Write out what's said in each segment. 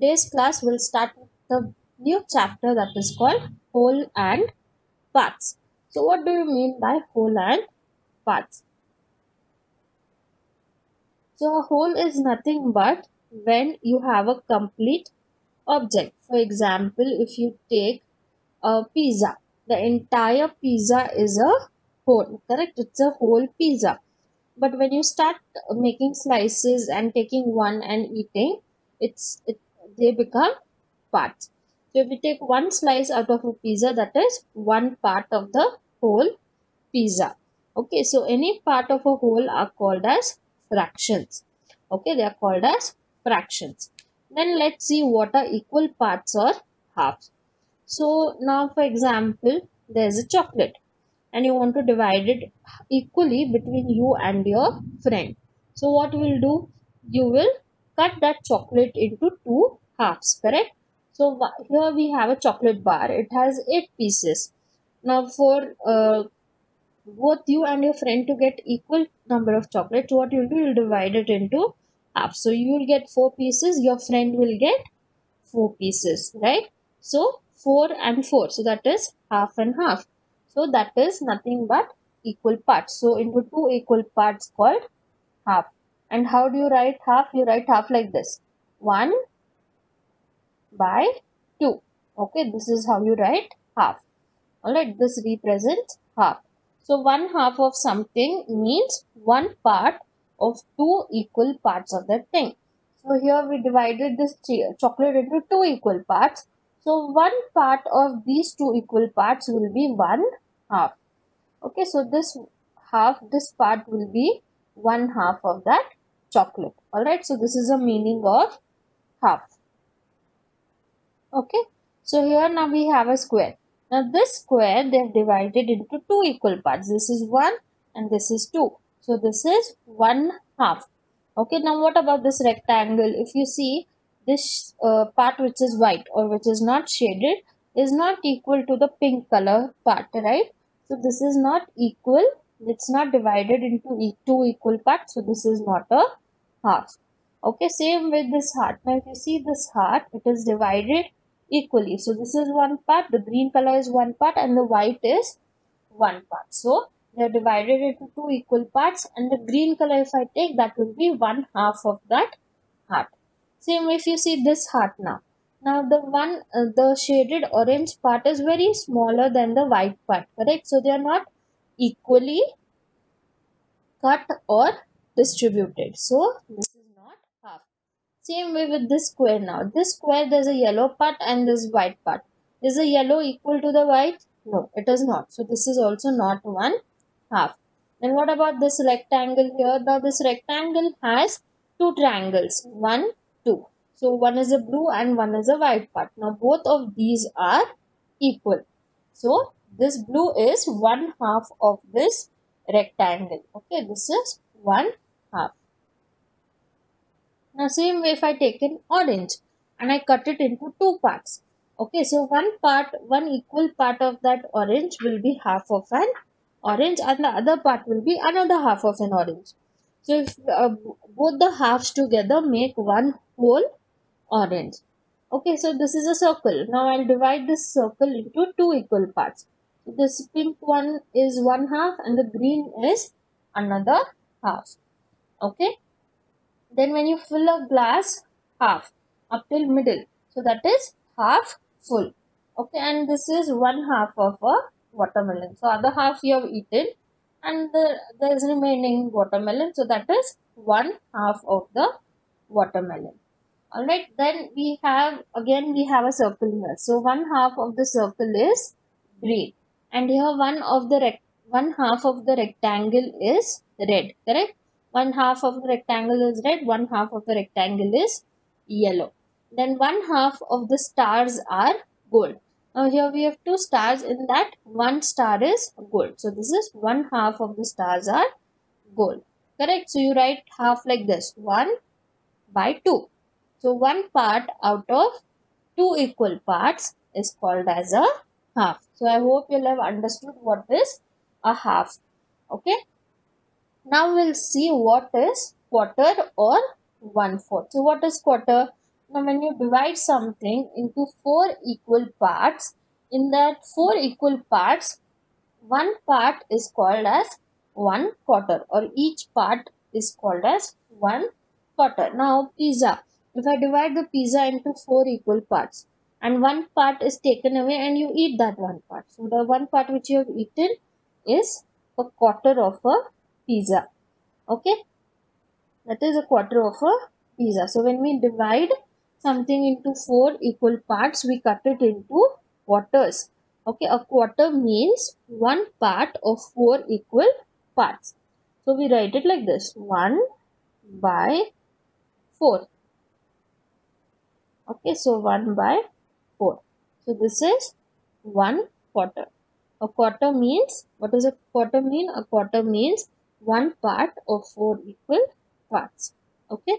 today's class will start with the new chapter that is called whole and parts. So what do you mean by whole and parts? So a whole is nothing but when you have a complete object. For example, if you take a pizza, the entire pizza is a whole, correct? It's a whole pizza. But when you start making slices and taking one and eating, it's it, they become parts. So if we take one slice out of a pizza, that is one part of the whole pizza. Okay, so any part of a whole are called as fractions. Okay, they are called as fractions. Then let's see what are equal parts or halves. So now for example, there's a chocolate and you want to divide it equally between you and your friend. So what you will do? You will cut that chocolate into two halves, correct? So here we have a chocolate bar. It has 8 pieces. Now for uh, both you and your friend to get equal number of chocolates, what you'll do, you'll divide it into half. So you will get 4 pieces, your friend will get 4 pieces, right? So 4 and 4. So that is half and half. So that is nothing but equal parts. So into two equal parts called half. And how do you write half? You write half like this. 1 by 2. Okay, this is how you write half. Alright, this represents half. So 1 half of something means one part of two equal parts of that thing. So here we divided this chocolate into two equal parts. So one part of these two equal parts will be one half. Okay, so this half, this part will be one half of that chocolate. Alright, so this is a meaning of half. Okay, so here now we have a square. Now this square they have divided into two equal parts. This is 1 and this is 2. So this is 1 half. Okay, now what about this rectangle? If you see this uh, part which is white or which is not shaded is not equal to the pink color part, right? So this is not equal. It's not divided into two equal parts. So this is not a half. Okay, same with this heart. Now if you see this heart, it is divided equally. So this is one part, the green color is one part and the white is one part. So they are divided into two equal parts and the green color if I take that will be one half of that heart. Same if you see this heart now. Now the one, uh, the shaded orange part is very smaller than the white part, correct? So they are not equally cut or distributed. So this. Same way with this square now. This square there's a yellow part and this white part. Is the yellow equal to the white? No, it is not. So this is also not one half. Then what about this rectangle here? Now this rectangle has two triangles. One, two. So one is a blue and one is a white part. Now both of these are equal. So this blue is one half of this rectangle. Okay, this is one half. Now same way if I take an orange and I cut it into two parts. Okay, so one part, one equal part of that orange will be half of an orange and the other part will be another half of an orange. So if uh, both the halves together make one whole orange. Okay, so this is a circle. Now I'll divide this circle into two equal parts. This pink one is one half and the green is another half. Okay. Then when you fill a glass, half up till middle. So that is half full. Okay, and this is one half of a watermelon. So other half you have eaten and the, there is remaining watermelon. So that is one half of the watermelon all right then we have again we have a circle here so one half of the circle is green and here one of the rect one half of the rectangle is red correct one half of the rectangle is red one half of the rectangle is yellow. Then one half of the stars are gold. Now here we have two stars. In that one star is gold. So this is one half of the stars are gold. Correct? So you write half like this. One by two. So one part out of two equal parts is called as a half. So I hope you'll have understood what is a half. Okay. Now we'll see what is quarter or one fourth. So what is quarter? now when you divide something into four equal parts in that four equal parts one part is called as one quarter or each part is called as one quarter now pizza if i divide the pizza into four equal parts and one part is taken away and you eat that one part so the one part which you have eaten is a quarter of a pizza. Okay? That is a quarter of a pizza. So when we divide something into four equal parts we cut it into quarters. Okay? A quarter means one part of four equal parts. So we write it like this. 1 by 4 okay? So 1 by 4 so this is 1 quarter. A quarter means, what does a quarter mean? A quarter means one part of four equal parts. Okay.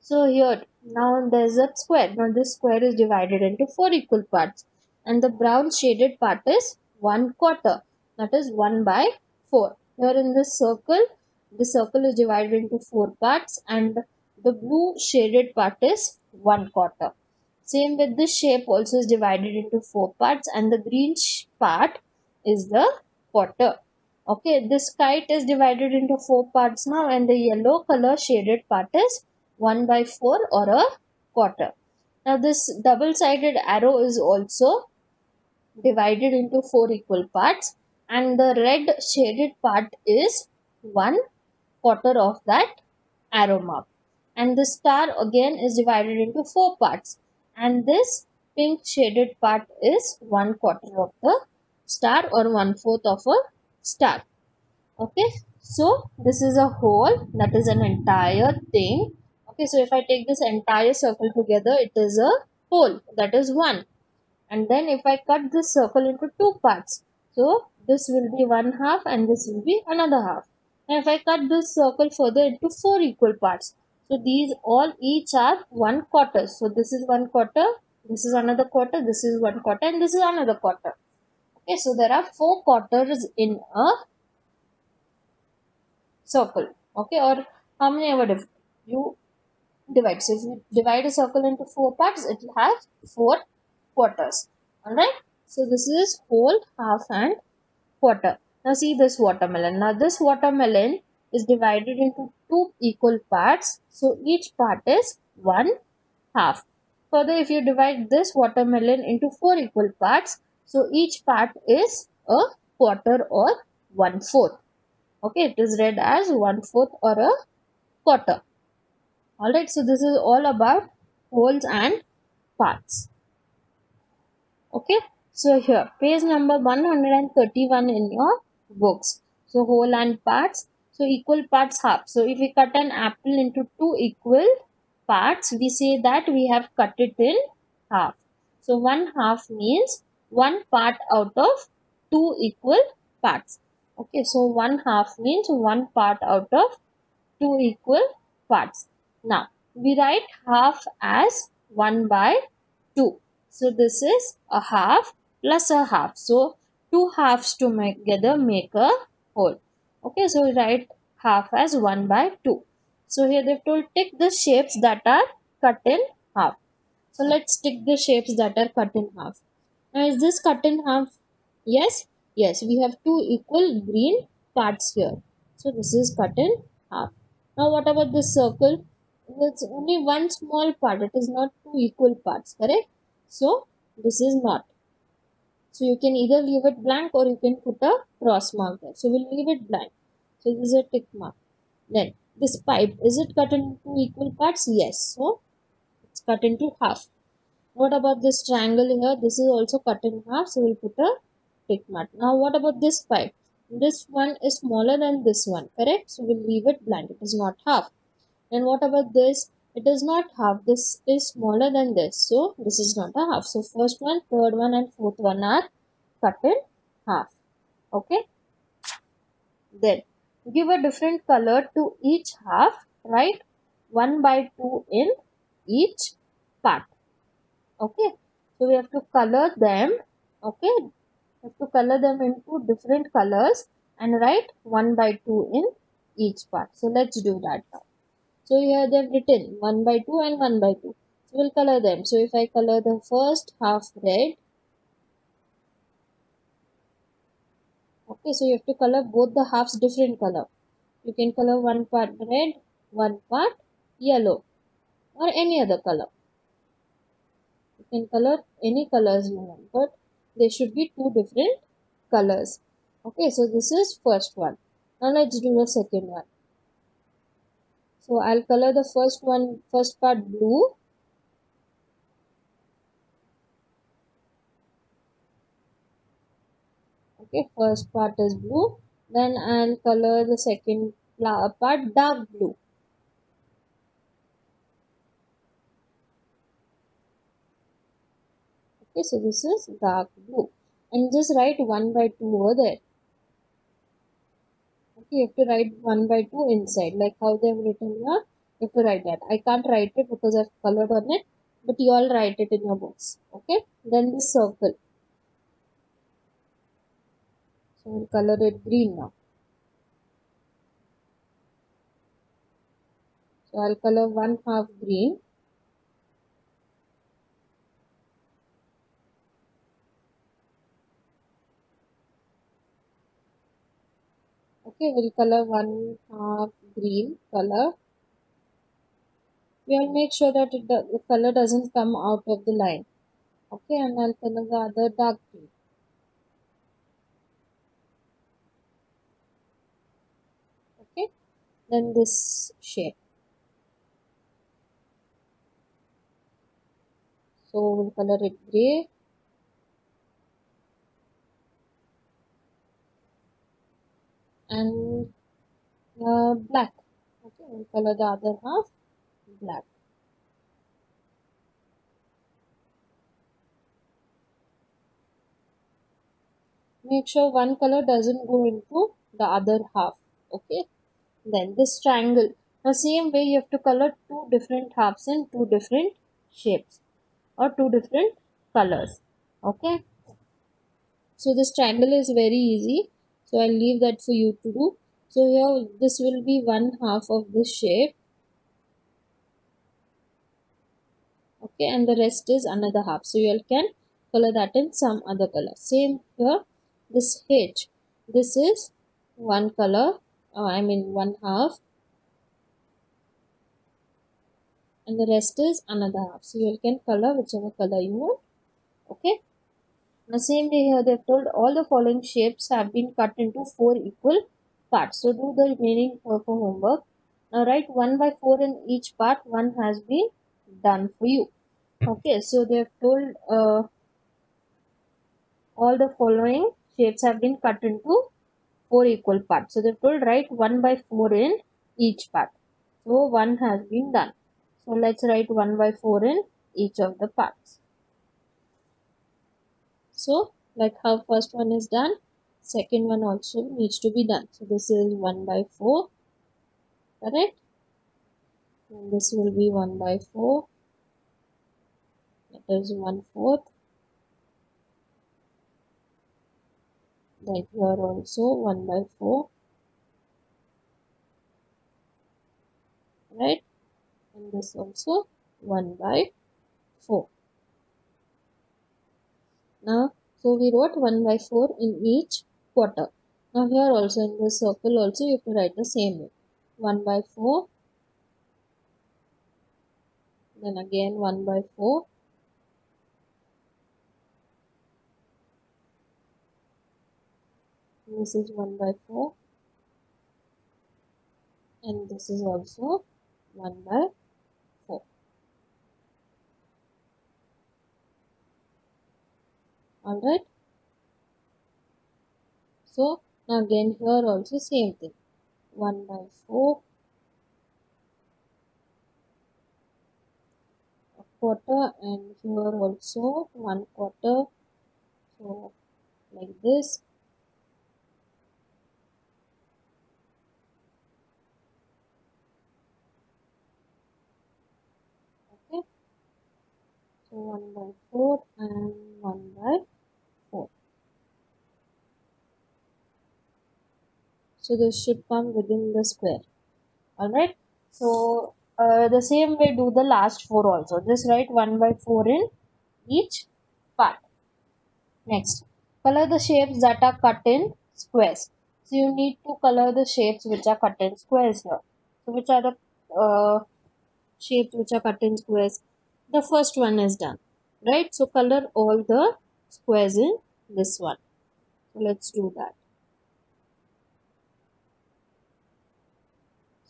So here, now there's a square. Now this square is divided into four equal parts. And the brown shaded part is one quarter. That is one by four. Here in this circle, the circle is divided into four parts and the blue shaded part is one quarter. Same with this shape also is divided into four parts and the green part is the quarter. Okay, this kite is divided into four parts now and the yellow color shaded part is 1 by 4 or a quarter. Now this double-sided arrow is also divided into four equal parts and the red shaded part is 1 quarter of that arrow mark. And the star again is divided into four parts and this pink shaded part is 1 quarter of the star or one fourth of a star okay so this is a whole that is an entire thing. Okay so if i take this entire circle together it is a whole that is one. And then if i cut this circle into two parts so this will be one half and this will be another half. And if i cut this circle further into four equal parts so these all each are one quarter. So this is one quarter this is another quarter this is one quarter and this is another quarter Okay, so there are four quarters in a circle. Okay, or how many ever you divide. So if you divide a circle into four parts, it will have four quarters. Alright, so this is whole, half, and quarter. Now see this watermelon. Now this watermelon is divided into two equal parts. So each part is one half. Further, if you divide this watermelon into four equal parts, so each part is a quarter or one fourth. Okay, it is read as one fourth or a quarter. Alright, so this is all about wholes and parts. Okay, so here page number 131 in your books. So whole and parts. So equal parts half. So if we cut an apple into two equal parts, we say that we have cut it in half. So one half means one part out of two equal parts. Okay, so one half means one part out of two equal parts. Now, we write half as 1 by 2. So, this is a half plus a half. So, two halves together make a whole. Okay, so we write half as 1 by 2. So, here they've told take the shapes that are cut in half. So, let's take the shapes that are cut in half. Now is this cut in half? Yes. Yes, we have two equal green parts here. So this is cut in half. Now what about this circle? It's only one small part. It is not two equal parts, correct? So this is not. So you can either leave it blank or you can put a cross mark there. So we'll leave it blank. So this is a tick mark. Then this pipe, is it cut into two equal parts? Yes. So it's cut into half. What about this triangle here? This is also cut in half, so we'll put a tick mark. Now what about this pipe? This one is smaller than this one, correct? So we'll leave it blank. It is not half. And what about this? It is not half. This is smaller than this. So this is not a half. So first one, third one and fourth one are cut in half. Okay. Then give a different color to each half. Right? 1 by 2 in each part okay so we have to color them okay we have to color them into different colors and write 1 by 2 in each part so let's do that now so here they've written 1 by 2 and 1 by 2 So we'll color them. So if I color the first half red, okay, so you have to color both the halves different color. You can color one part red, one part yellow or any other color. Can color any colors you want, but they should be two different colors. Okay, so this is first one. Now let's do the second one. So I'll color the first one, first part blue. Okay, first part is blue. Then I'll color the second part dark blue. Okay, so this is dark blue. And just write 1 by 2 over there. Okay, you have to write 1 by 2 inside, like how they have written here. You have to write that. I can't write it because I've colored on it, but you all write it in your books. Okay, then this circle. So we'll color it green now. So I'll color one half green okay we'll color one half green color. We'll make sure that it, the color doesn't come out of the line. Okay and I'll color the other dark green. Okay then this shape. So we'll color it gray and uh, black. Okay we'll color the other half? Black. Make sure one color doesn't go into the other half okay? Then this triangle. The same way you have to color two different halves in two different shapes or two different colors okay? So this triangle is very easy so I'll leave that for you to do. So here this will be one half of this shape. Okay and the rest is another half. So you can color that in some other color. Same here this H. This is one color uh, I mean one half. And the rest is another half. So you can color whichever color you want. Okay the same way here they've told all the following shapes have been cut into four equal parts. So do the remaining for homework. Now write 1 by 4 in each part. One has been done for you. Okay, so they've told uh, all the following shapes have been cut into four equal parts. So they've told write 1 by 4 in each part. So 1 has been done. So let's write 1 by 4 in each of the parts. So like how first one is done, second one also needs to be done. So this is 1 by 4, correct? And this will be 1 by 4, that is 1 fourth. Like here also 1 by 4, right? And this also 1 by 4. Now, so we wrote 1 by 4 in each quarter. Now here also in the circle also you have to write the same way. 1 by 4. Then again 1 by 4. This is 1 by 4. And this is also 1 by all right so again here also same thing. 1 by 4 a quarter and here also 1 quarter. So like this. Okay? So 1 by 4 and 1 by so this should come within the square. All right so uh, the same way do the last four also. Just write 1 by 4 in each part. Next. Color the shapes that are cut in squares. So you need to color the shapes which are cut in squares here. So which are the uh, shapes which are cut in squares? The first one is done. Right? So color all the squares in this one. So let's do that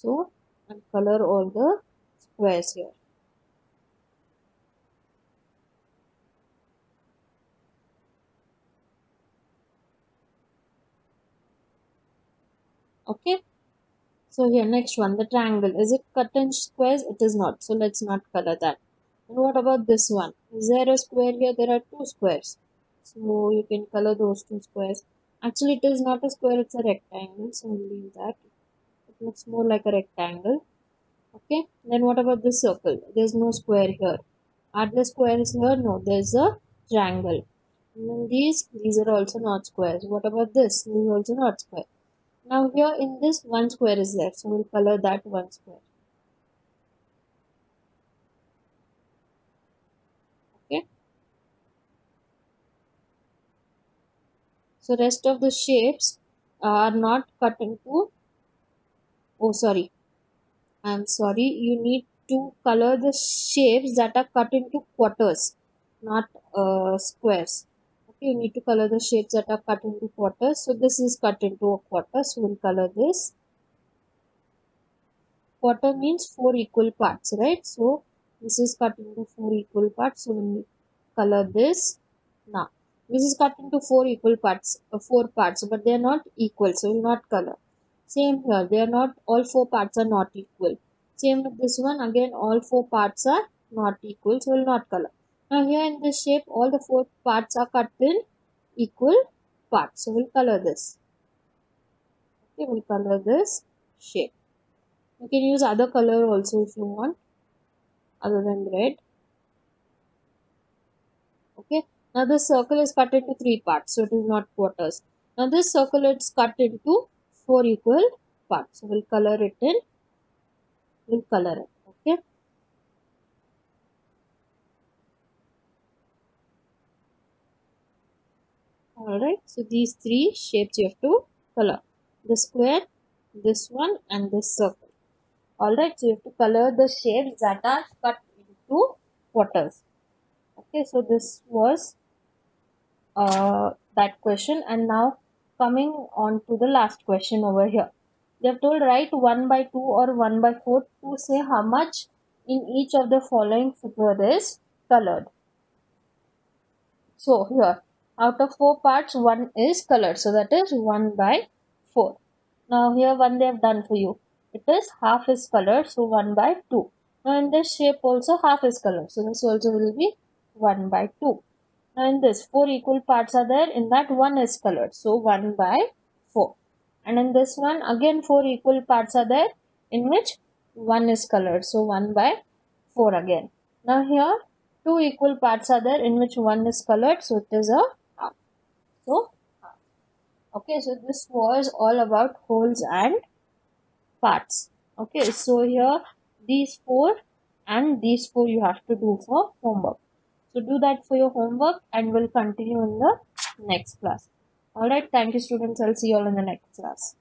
so and color all the squares here. Okay. So here next one the triangle. Is it cut in squares? It is not. So let's not color that. And what about this one? Is there a square here? There are two squares. So you can color those two squares. Actually it is not a square it's a rectangle. So leave that looks more like a rectangle. Okay? Then what about this circle? There's no square here. Are there squares here? No there's a triangle. And then these these are also not squares. What about this? This is also not square. Now here in this one square is there so we'll color that one square. Okay? So rest of the shapes are not cut into oh sorry. I'm sorry. You need to color the shapes that are cut into quarters not uh, squares. Okay, you need to color the shapes that are cut into quarters. So this is cut into a quarter. So we'll color this. Quarter means four equal parts right? So this is cut into four equal parts. So we'll color this. Now this is cut into four equal parts uh, four parts but they are not equal so we'll not color same here they are not all four parts are not equal same with this one again all four parts are not equal so we'll not color now here in this shape, all the four parts are cut in equal parts. So we'll color this. Okay, we'll color this shape. You can use other color also if you want, other than red. Okay, now this circle is cut into three parts, so it is not quarters. Now this circle is cut into four equal parts. So we'll color it in, we'll color it. Okay. alright so these three shapes you have to color the square this one and this circle alright so you have to color the shapes that are cut into quarters okay so this was uh, that question and now coming on to the last question over here. They have told write 1 by 2 or 1 by 4 to say how much in each of the following figure is colored. So here out of four parts one is colored. So that is 1 by 4 now here one they have done for you. It is half is colored so 1 by 2 now in this shape also half is colored. So this also will be 1 by 2 in this four equal parts are there. In that one is colored. So 1 by 4 and in this one again four equal parts are there. In which one is colored. So 1 by 4 again. Now here two equal parts are there. In which one is colored. So it is a so okay so this was all about wholes and parts. Okay so here these four and these four you have to do for homework so do that for your homework and we'll continue in the next class. All right. Thank you students. I'll see you all in the next class